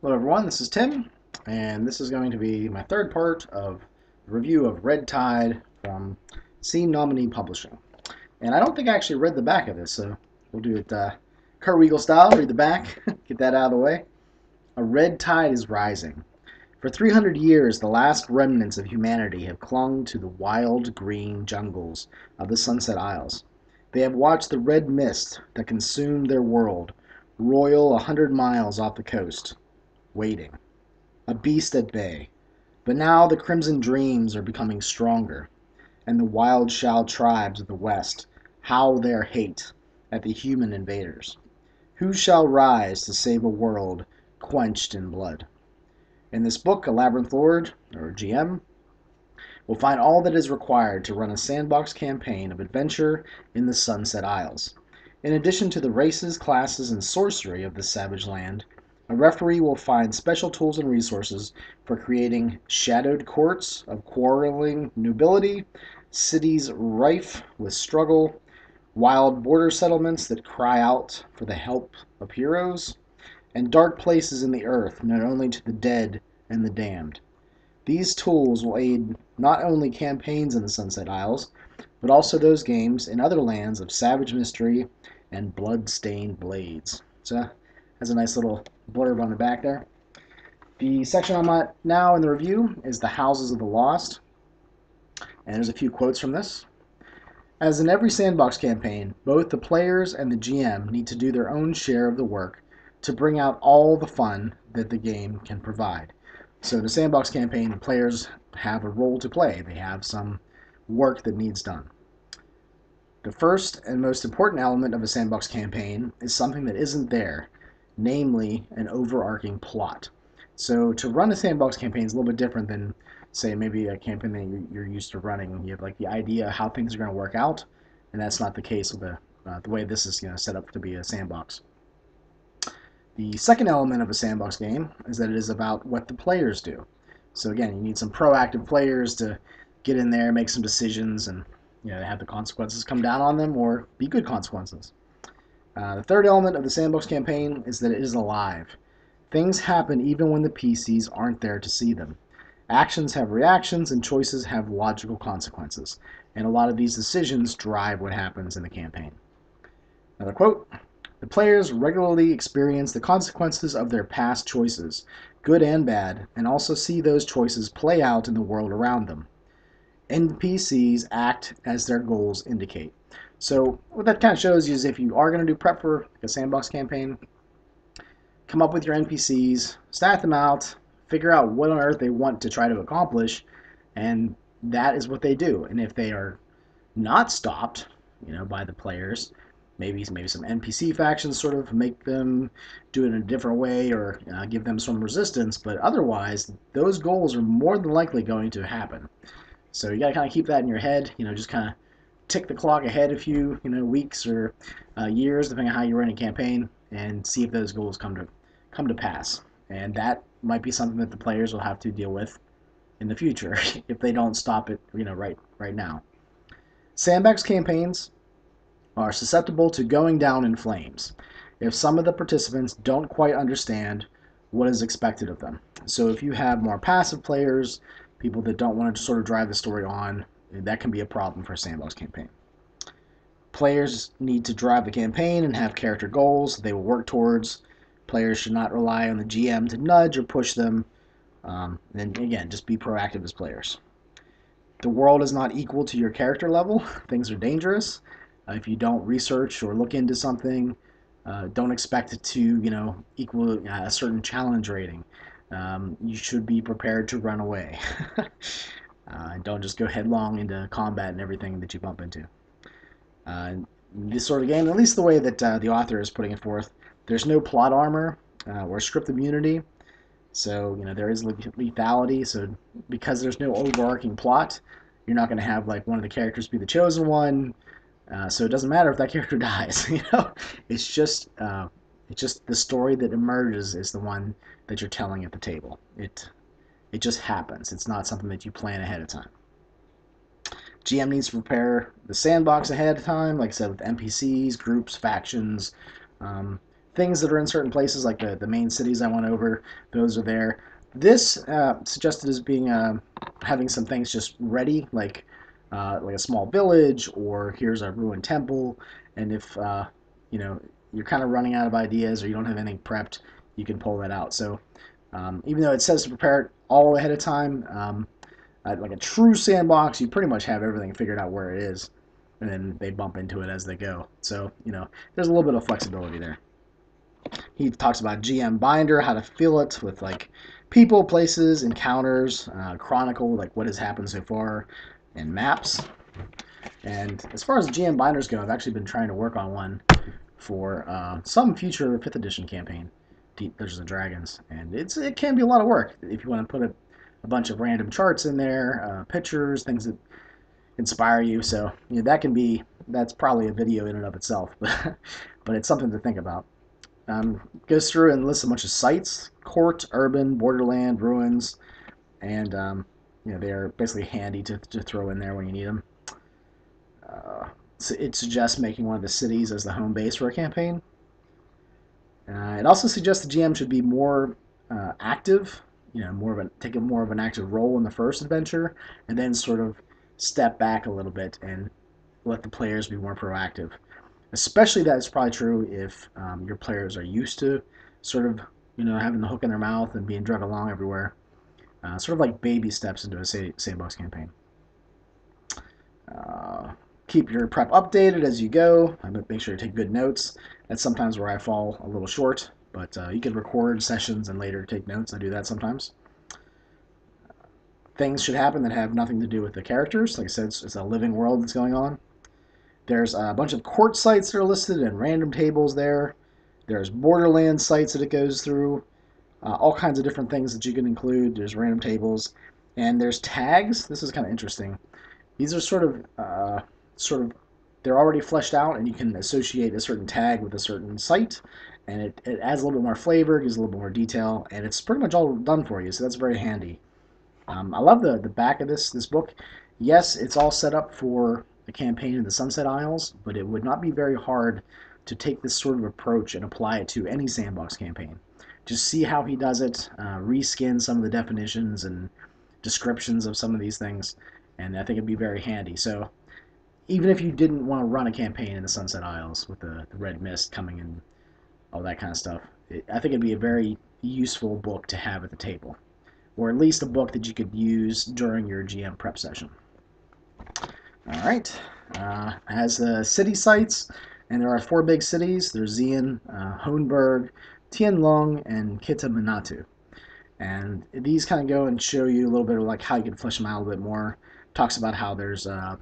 Hello everyone, this is Tim, and this is going to be my third part of the review of Red Tide from Sine Nomine Publishing. And I don't think I actually read the back of this, so we'll do it uh, Kurt style, read the back, get that out of the way. A red tide is rising. For 300 years, the last remnants of humanity have clung to the wild green jungles of the Sunset Isles. They have watched the red mist that consumed their world roil a hundred miles off the coast waiting, a beast at bay. But now the crimson dreams are becoming stronger, and the wild shell tribes of the west howl their hate at the human invaders. Who shall rise to save a world quenched in blood? In this book, a Labyrinth Lord, or GM, will find all that is required to run a sandbox campaign of adventure in the Sunset Isles. In addition to the races, classes, and sorcery of this savage land, a referee will find special tools and resources for creating shadowed courts of quarreling nobility, cities rife with struggle, wild border settlements that cry out for the help of heroes, and dark places in the earth known only to the dead and the damned. These tools will aid not only campaigns in the Sunset Isles, but also those games in other lands of savage mystery and blood-stained blades. So has a nice little blurb on the back there. The section I'm at now in the review is The Houses of the Lost. And there's a few quotes from this. As in every sandbox campaign, both the players and the GM need to do their own share of the work to bring out all the fun that the game can provide. So in a sandbox campaign, the players have a role to play. They have some work that needs done. The first and most important element of a sandbox campaign is something that isn't there, namely an overarching plot. So to run a sandbox campaign is a little bit different than, say, maybe a campaign that you're used to running. You have like the idea how things are going to work out, and that's not the case with the, uh, the way this is you know, set up to be a sandbox. The second element of a sandbox game is that it is about what the players do. So again, you need some proactive players to get in there, make some decisions, and you know have the consequences come down on them or be good consequences. Uh, the third element of the sandbox campaign is that it is alive. Things happen even when the PCs aren't there to see them. Actions have reactions and choices have logical consequences, and a lot of these decisions drive what happens in the campaign. Another quote The players regularly experience the consequences of their past choices, good and bad, and also see those choices play out in the world around them. NPCs act as their goals indicate. So what that kind of shows you is if you are going to do prep for a sandbox campaign, come up with your NPCs, stat them out, figure out what on earth they want to try to accomplish, and that is what they do. And if they are not stopped, you know, by the players, maybe maybe some NPC factions sort of make them do it in a different way or uh, give them some resistance, but otherwise, those goals are more than likely going to happen. So you got to kind of keep that in your head, you know, just kind of tick the clock ahead a few you know weeks or uh, years, depending on how you run a campaign, and see if those goals come to come to pass. And that might be something that the players will have to deal with in the future if they don't stop it, you know, right right now. Sandbox campaigns are susceptible to going down in flames if some of the participants don't quite understand what is expected of them. So if you have more passive players, people that don't want to sort of drive the story on, that can be a problem for a sandbox campaign. Players need to drive the campaign and have character goals they will work towards. Players should not rely on the GM to nudge or push them. Um, and again, just be proactive as players. The world is not equal to your character level. Things are dangerous. Uh, if you don't research or look into something, uh, don't expect it to, you know, equal uh, a certain challenge rating. Um, you should be prepared to run away. Uh, don't just go headlong into combat and everything that you bump into. Uh, this sort of game, at least the way that uh, the author is putting it forth, there's no plot armor uh, or script immunity. So, you know, there is lethality. So, because there's no overarching plot, you're not going to have, like, one of the characters be the chosen one. Uh, so it doesn't matter if that character dies, you know? It's just, uh, it's just the story that emerges is the one that you're telling at the table. It it just happens. It's not something that you plan ahead of time. GM needs to prepare the sandbox ahead of time, like I said, with NPCs, groups, factions, um, things that are in certain places, like the, the main cities I went over, those are there. This uh, suggested as being uh, having some things just ready, like uh, like a small village, or here's a ruined temple, and if uh, you know you're kind of running out of ideas or you don't have anything prepped, you can pull that out. So um, even though it says to prepare it all ahead of time, um, like a true sandbox, you pretty much have everything figured out where it is, and then they bump into it as they go. So you know there's a little bit of flexibility there. He talks about GM Binder, how to fill it with like people, places, encounters, uh, chronicle, like what has happened so far, and maps. And as far as GM binders go, I've actually been trying to work on one for uh, some future 5th edition campaign, Deep Dungeons and Dragons. And it's it can be a lot of work if you want to put a, a bunch of random charts in there, uh, pictures, things that inspire you. So you know, that can be, that's probably a video in and of itself, but, but it's something to think about. Um, goes through and lists a bunch of sites, court, urban, borderland, ruins, and um, you know they're basically handy to, to throw in there when you need them. Uh, so it suggests making one of the cities as the home base for a campaign. Uh, it also suggests the GM should be more uh, active, you know, more of a take a more of an active role in the first adventure, and then sort of step back a little bit and let the players be more proactive. Especially that is probably true if um, your players are used to sort of you know having the hook in their mouth and being dragged along everywhere. Uh, sort of like baby steps into a sandbox campaign. Uh, keep your prep updated as you go. Make sure you take good notes. That's sometimes where I fall a little short, but uh, you can record sessions and later take notes. I do that sometimes. Things should happen that have nothing to do with the characters. Like I said, it's, it's a living world that's going on. There's a bunch of court sites that are listed and random tables there. There's borderland sites that it goes through. Uh, all kinds of different things that you can include. There's random tables. And there's tags. This is kind of interesting. These are sort of, uh, sort of, they're already fleshed out and you can associate a certain tag with a certain site. And it, it adds a little bit more flavor, gives a little bit more detail, and it's pretty much all done for you, so that's very handy. Um, I love the, the back of this, this book. Yes, it's all set up for a campaign in the Sunset Isles, but it would not be very hard to take this sort of approach and apply it to any sandbox campaign. Just see how he does it, uh, reskin some of the definitions and descriptions of some of these things, and I think it'd be very handy. So even if you didn't want to run a campaign in the Sunset Isles with the, the red mist coming and all that kind of stuff, it, I think it'd be a very useful book to have at the table, or at least a book that you could use during your GM prep session. All right. Uh, has the city sites, and there are four big cities. There's Xian, uh, Tianlong, and Kitaminatu. And these kind of go and show you a little bit of like how you can flesh them out a little bit more. Talks about how there's uh,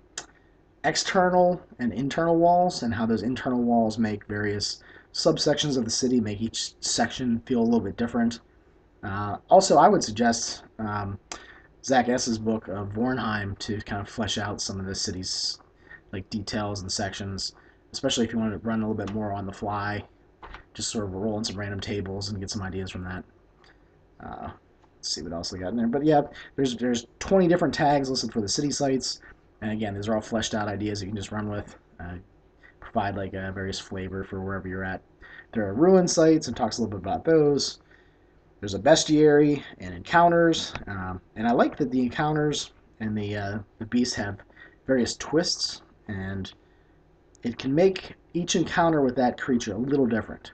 external and internal walls, and how those internal walls make various subsections of the city, make each section feel a little bit different. Uh, also, I would suggest um, Zach S.'s book of Vornheim to kind of flesh out some of the city's like details and sections, especially if you want to run a little bit more on the fly, just sort of roll in some random tables and get some ideas from that. Uh, let's see what else we got in there. But yeah, there's there's 20 different tags listed for the city sites, and again, these are all fleshed out ideas you can just run with. Uh, provide like a various flavor for wherever you're at. There are ruin sites and talks a little bit about those. There's a bestiary and encounters, um, and I like that the encounters and the uh, the beasts have various twists, and it can make each encounter with that creature a little different.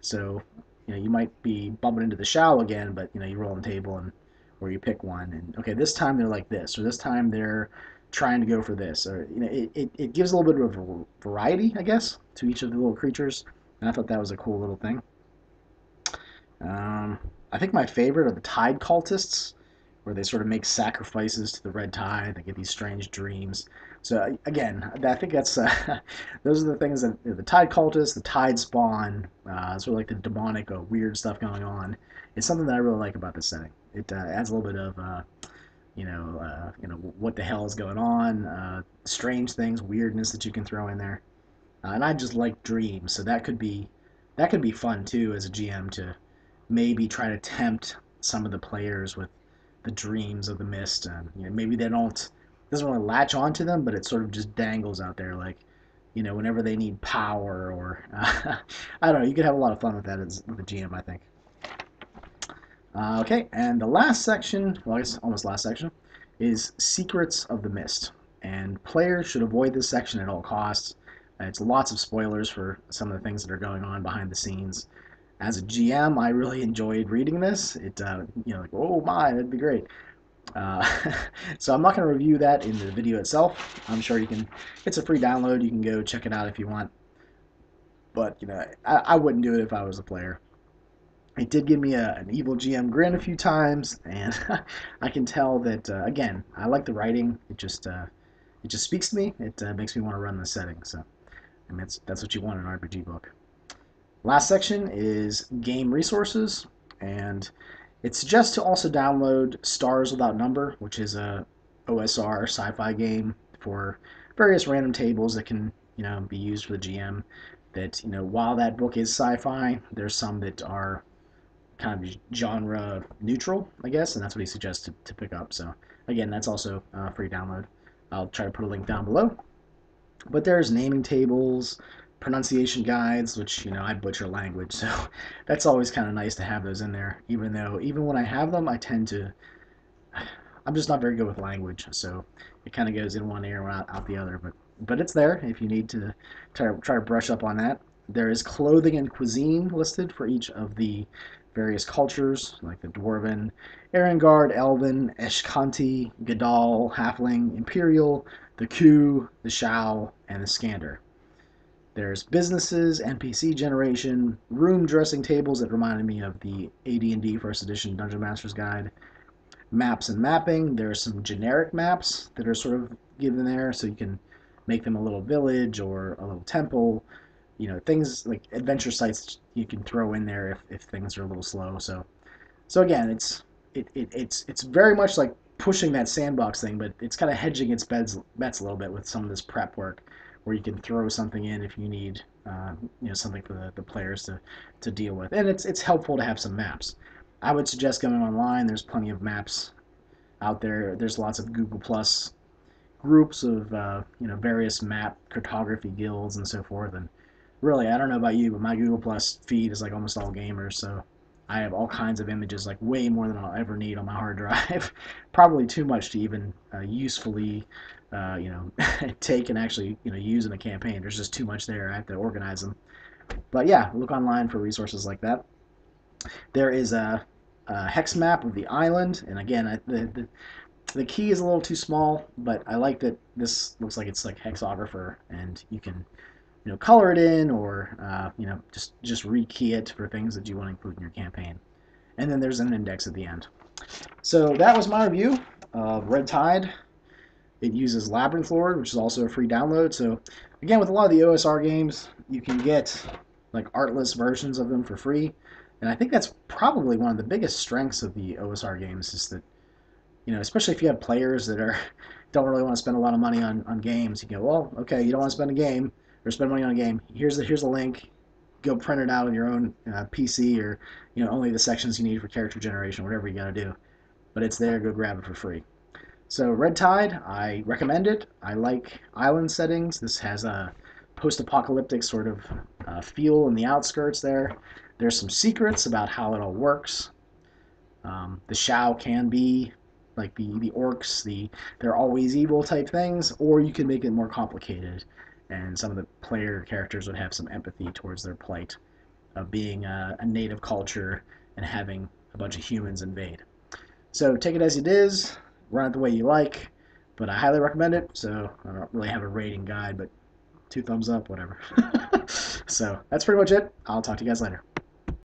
So, you know, you might be bumping into the Shao again, but you know, you roll on the table and or you pick one, and okay, this time they're like this, or this time they're trying to go for this, or you know, it, it, it gives a little bit of a variety, I guess, to each of the little creatures, and I thought that was a cool little thing. Um, I think my favorite are the Tide Cultists, where they sort of make sacrifices to the Red Tide. They get these strange dreams. So again, I think that's uh, those are the things that the Tide Cultists, the Tide Spawn, uh, sort of like the demonic or weird stuff going on. It's something that I really like about this setting. It uh, adds a little bit of uh, you know, uh, you know what the hell is going on, uh, strange things, weirdness that you can throw in there. and I just like dreams, so that could be that could be fun too as a GM to maybe try to tempt some of the players with the dreams of the mist. And you know, maybe they don't doesn't really latch onto them, but it sort of just dangles out there like, you know, whenever they need power or uh, I don't know. You could have a lot of fun with that as the GM, I think. Uh, okay, and the last section, well, I guess almost last section, is Secrets of the Mist. And players should avoid this section at all costs. It's lots of spoilers for some of the things that are going on behind the scenes. As a GM, I really enjoyed reading this. It, uh, you know, like, oh my, that'd be great. Uh, so I'm not going to review that in the video itself. I'm sure you can, it's a free download. You can go check it out if you want. But, you know, I, I wouldn't do it if I was a player. It did give me a, an evil GM grin a few times, and I can tell that, uh, again, I like the writing. It just, uh, it just speaks to me. It uh, makes me want to run the setting. So, I mean, that's, that's what you want in an RPG book. Last section is game resources, and it suggests to also download Stars Without Number, which is a OSR sci-fi game for various random tables that can you know be used for the GM. That you know while that book is sci-fi, there's some that are kind of genre neutral, I guess, and that's what he suggests to, to pick up. So again, that's also a free download. I'll try to put a link down below. But there's naming tables, pronunciation guides, which, you know, I butcher language, so that's always kind of nice to have those in there, even though, even when I have them, I tend to, I'm just not very good with language, so it kind of goes in one ear and out, out the other, but, but it's there if you need to try, try to brush up on that. There is clothing and cuisine listed for each of the various cultures, like the Dwarven, Erengard, Elven, Eshkanti, Gadal, Halfling, Imperial, the Ku, the Shao, and the Skander. There's businesses, NPC generation, room dressing tables that reminded me of the AD&D First Edition Dungeon Master's Guide. Maps and mapping. There are some generic maps that are sort of given there, so you can make them a little village or a little temple. You know, things like adventure sites you can throw in there if, if things are a little slow. So, so again, it's it, it it's it's very much like pushing that sandbox thing, but it's kind of hedging its bets bets a little bit with some of this prep work where you can throw something in if you need uh, you know something for the, the players to, to deal with. And it's it's helpful to have some maps. I would suggest going online. There's plenty of maps out there. There's lots of Google Plus groups of uh, you know various map cartography guilds and so forth. And really, I don't know about you, but my Google Plus feed is like almost all gamers. So I have all kinds of images, like way more than I'll ever need on my hard drive. Probably too much to even uh, usefully uh, you know, take and actually, you know, use in a campaign. There's just too much there. I have to organize them. But yeah, look online for resources like that. There is a, a hex map of the island, and again, I, the, the the key is a little too small, but I like that this looks like it's like hexographer, and you can, you know, color it in or uh, you know just just rekey it for things that you want to include in your campaign. And then there's an index at the end. So that was my review of Red Tide it uses Labyrinth Lord, which is also a free download. So again, with a lot of the OSR games, you can get like artless versions of them for free. And I think that's probably one of the biggest strengths of the OSR games is that, you know, especially if you have players that are don't really want to spend a lot of money on, on games, you go, well, okay, you don't want to spend a game or spend money on a game. Here's the here's the link. Go print it out on your own uh, PC or you know only the sections you need for character generation, whatever you got to do. But it's there. Go grab it for free. So Red Tide, I recommend it. I like island settings. This has a post-apocalyptic sort of uh, feel in the outskirts there. There's some secrets about how it all works. Um, the Shao can be like the, the orcs, the they're always evil type things, or you can make it more complicated, and some of the player characters would have some empathy towards their plight of being a, a native culture and having a bunch of humans invade. So take it as it is run it the way you like. But I highly recommend it. So I don't really have a rating guide, but two thumbs up, whatever. so that's pretty much it. I'll talk to you guys later.